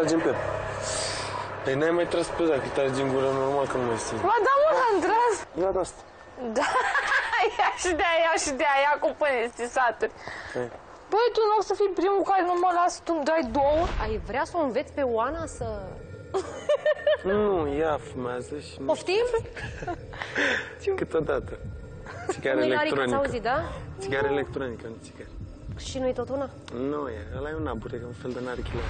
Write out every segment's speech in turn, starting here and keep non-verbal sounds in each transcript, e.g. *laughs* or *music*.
Tragi în piept. Păi n-ai mai tras pe dacă tragi în gură normal că nu mai simți. Ba da, mă, am tras. Ia de asta. Da, *laughs* ia și de aia, ia și de aia, ia cu până stisaturi. Hai. Băi, tu în loc să fii primul care nu mă lasă, tu îmi dai două? Ai vrea să o înveți pe Oana să... *laughs* Nu, ea fumează și nu Poftim? știu *laughs* câteodată. Țigară Mâinari, ați electronică. auzit, da? Țigară electronică, nu țigară. Și nu-i tot una? Nu e, ăla e un abur, e un fel de narghilă.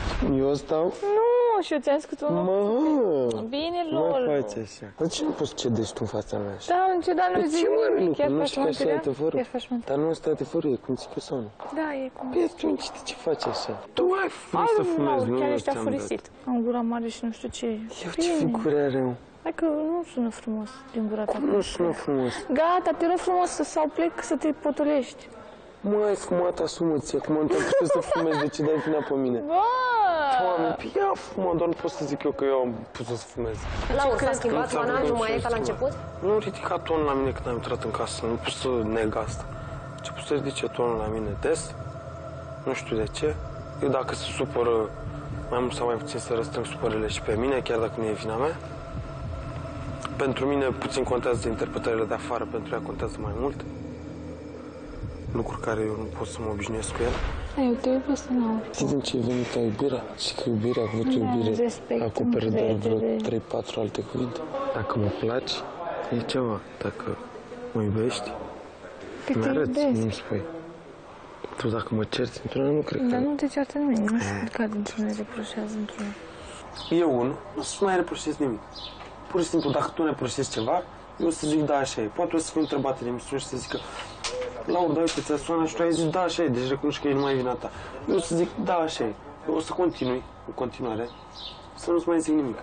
Eu stau? Nu, și eu ți-am zis că tu nu... Mă, Bine, nu lol. mai faci așa. Dar ce nu poți cedești tu în fața mea așa? Da, în ce, dar nu De zic ce mă nimic. nu? Chiar Nu faci știu că așa e mântuirea? adevărul. Chiar faci mântuirea? Dar nu este adevărul, e cum ți pe sau nu? Da, e cum... Păi atunci de ce faci așa? Tu ai vrut Ai, să fumezi, nu, nu chiar eu ești ți-am dat. afurisit. Am gura mare și nu știu ce. Eu ce figură are, mă? Hai că nu sună frumos din gura ta. Nu sună frumos. Gata, te rog frumos să sau plec să te potolești. Mă, ai fumat, asumă-ți. Acum am putut să fumez, de ce dai vina pe mine? Bă! Doamne, păi ia fumă, doar nu pot să zic eu că eu am putut să fumez. Laura, s-a crezi? schimbat Nu ți-am Oana? văzut Nu mai ce e ca la schimbat. început? Nu ridica tonul la mine când am intrat în casă, nu pot să neg asta. Ce pot să ridice tonul la mine des, nu știu de ce. Eu dacă se supără mai mult sau mai puțin să răstrâng supărările și pe mine, chiar dacă nu e vina mea. Pentru mine puțin contează interpretările de afară, pentru ea contează mai mult. Lucruri care eu nu pot să mă obișnuiesc cu el. Eu te iubesc, nu. Știi din ce e venită iubirea? Și că iubirea, cuvântul Da, iubire, respect, acoperă doar vreo încredere. 3-4 alte cuvinte. Dacă mă placi, e ceva. Dacă mă iubești, Că mi te arăți, iubesc. nu-mi spui. Tu dacă mă cerți într-una, nu cred Dar că... nu te ceartă nimeni, nu știu care dintre noi reproșează într-una. Eu, unul, nu o să mai reproșez nimic. Pur și simplu, dacă tu ne reproșezi ceva, eu o să zic da, așa e. Poate o să fiu întrebat în emisiune și să zică Laura, da, uite, ți-a sunat și tu ai zis da, așa e, deci recunoști că e numai vina ta. Eu o să zic da, așa e. Eu o să continui, în continuare, să nu-ți mai zic nimic.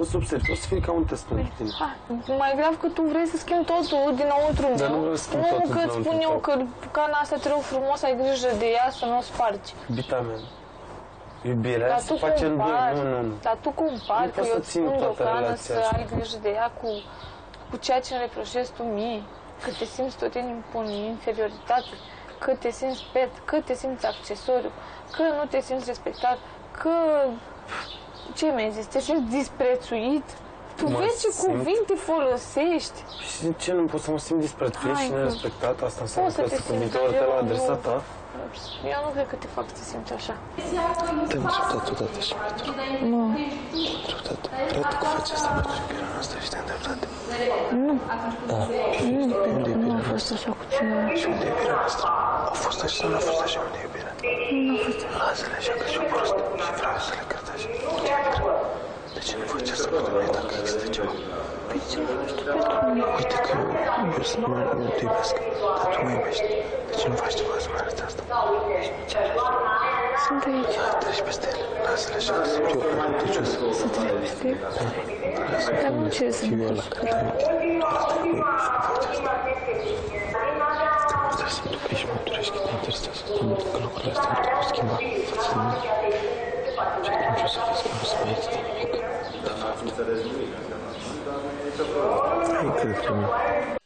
O să observi, o să fie ca un test pentru tine. Ha, mai grav că tu vrei să schimbi totul dinăuntru Dar meu. nu vreau să schimb nu, totul că îți dinăuntru spun eu tău. că cana asta te rog frumos, ai grijă de ea să nu o spargi. Iubita mea, iubirea Dar se tu face în doi, compari, nu, nu, nu. dar tu compari Nu că pot să eu îți țin spun de o toată cană relația să așa. ai grijă de ea cu, cu ceea ce îmi reproșezi tu mie, că te simți tot în impun inferioritate, că te simți pet, că te simți accesoriu, că nu te simți respectat, că... Ce mi-ai zis? Te simți disprețuit? Tu Mă vezi ce simt- cuvinte folosești? Și de ce nu pot să mă simt disprețuit Hai și că- nerespectat? Asta înseamnă Poți să că te sunt simți, cuvinte dar urâte la eu adresa nu. ta? Eu nu cred că te fac să te simți așa. Te-am insultat odată și mi-ai dat. Nu. Odată. Cred că faci asta pentru iubirea noastră și te-am dreptate. Nu. Da. Nu, pentru că nu a fost așa cu cineva. Și unde e iubirea noastră? A fost așa sau nu a fost așa unde e iubirea? Nu a fost așa. Lasă-le așa că și-o prost și vreau să le cred așa. De ce nu faci asta pentru mine dacă există ceva? Păi ce nu faci tu pentru mine? Uite că eu, eu, sunt- nu, eu te iubesc, dar tu mă iubești. De ce nu faci ceva să mă arăți asta? Sunt aici. Ia, treci peste ele. Lasă-le așa că sunt eu credincios. Să trec peste el. Dar nu ce să Fiu nu ăla faci. care te iubește. Tu arată că mă iubești, nu faci asta. Dar simt că ești măturești că te interesează. Că lucrurile astea nu te pot schimba față de mine. Și atunci o să vezi că nu se mai este nimic. De fapt. Hai, cred pe mine.